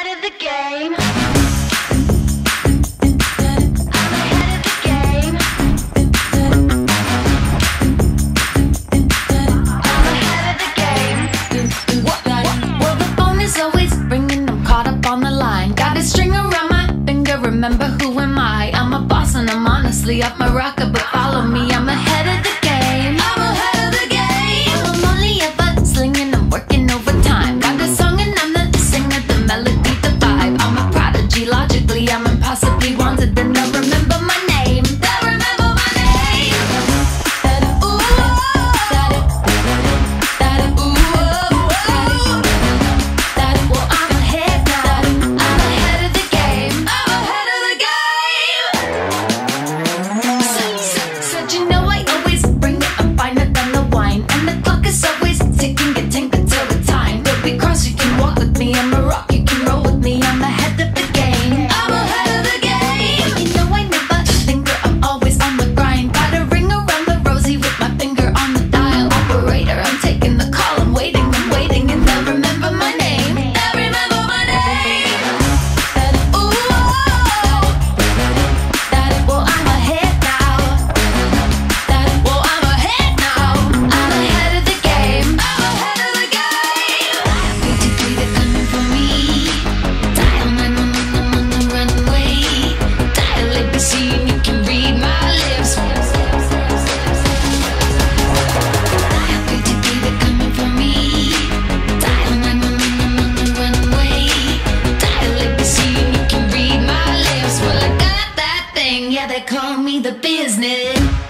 ahead of the game. I'm ahead of the game. I'm ahead of the game. Well, the phone is always ringing. I'm caught up on the line. Got a string around my finger. Remember who am I? I'm a boss and I'm honestly off my rocker, but follow me I'm impossibly wanted. call me the business.